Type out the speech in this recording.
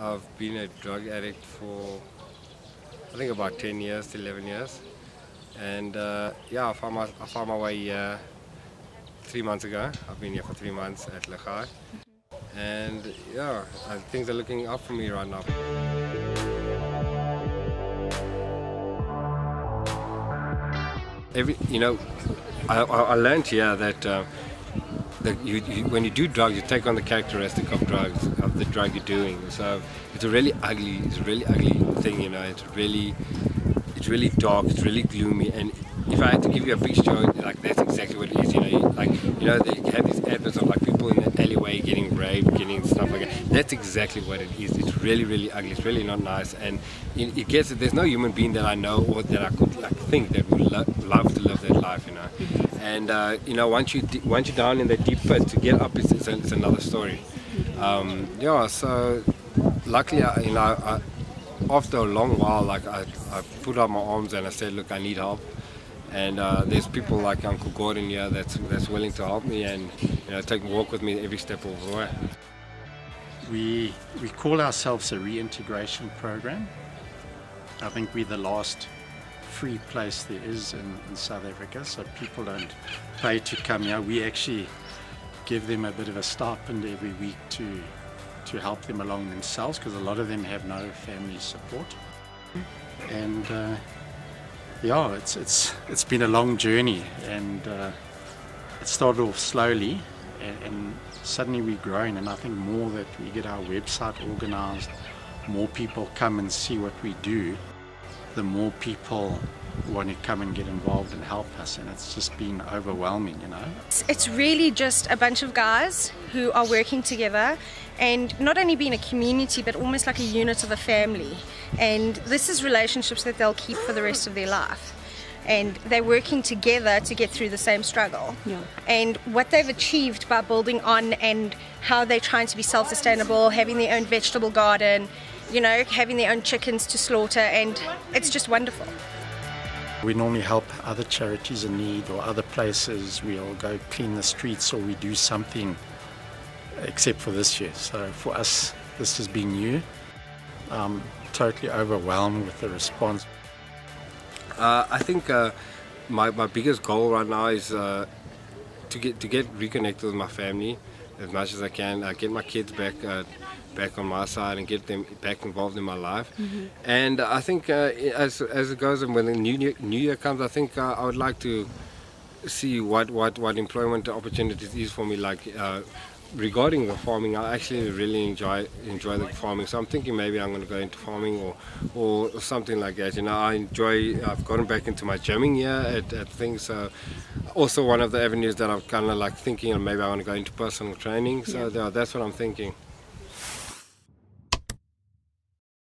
I've been a drug addict for I think about 10 years to 11 years. And uh, yeah, I found, my, I found my way here three months ago. I've been here for three months at Legae. And yeah, uh, things are looking up for me right now. Every, you know, I, I learned here that, uh, that you, you, when you do drugs, you take on the characteristic of drugs, of the drug you're doing. So it's a really ugly, it's a really ugly thing, you know. It's really, it's really dark, it's really gloomy, and if I had to give you a picture, like that's exactly what it is. You know, like you know, they have these adverts of like people in the alleyway getting raped, getting stuff like that. That's exactly what it is. It's really, really ugly. It's really not nice, and it, it gets. There's no human being that I know or that I could like think that would lo love to live that life. You know, and uh, you know, once you once you're down in the deep pit, to get up is another story. Um, yeah, so luckily, I, you know, I, after a long while, like I, I put up my arms and I said, look, I need help and uh, there's people like Uncle Gordon here that's that's willing to help me and you know take a walk with me every step of the way. We we call ourselves a reintegration program. I think we're the last free place there is in, in South Africa, so people don't pay to come here. We actually give them a bit of a stipend every week to to help them along themselves because a lot of them have no family support and. Uh, yeah, it's it's it's been a long journey, and uh, it started off slowly, and, and, suddenly we're growing. And I think more that we get our website organized, more people come and see what we do, the more people want to come and get involved and help us and it's just been overwhelming you know it's really just a bunch of guys who are working together and not only being a community but almost like a unit of a family and this is relationships that they'll keep for the rest of their life and they're working together to get through the same struggle. Yeah. And what they've achieved by building on and how they're trying to be self-sustainable, having their own vegetable garden, you know, having their own chickens to slaughter and it's just wonderful. We normally help other charities in need or other places. We'll go clean the streets or we do something except for this year. So for us, this has been new. I'm totally overwhelmed with the response. Uh, I think uh, my, my biggest goal right now is uh, to get to get reconnected with my family as much as I can. Uh, get my kids back uh, back on my side and get them back involved in my life. Mm-hmm. And I think uh, as as it goes and when the new year, new year comes, I think uh, I would like to see what what what employment opportunities is for me. Like uh, regarding the farming, I actually really enjoy enjoy the farming. So I'm thinking maybe I'm going to go into farming or or something like that. You know, I enjoy. I've gotten back into my jamming here at, at things. So also one of the avenues that I'm kind of like thinking, and maybe I want to go into personal training. So yeah. that's what I'm thinking.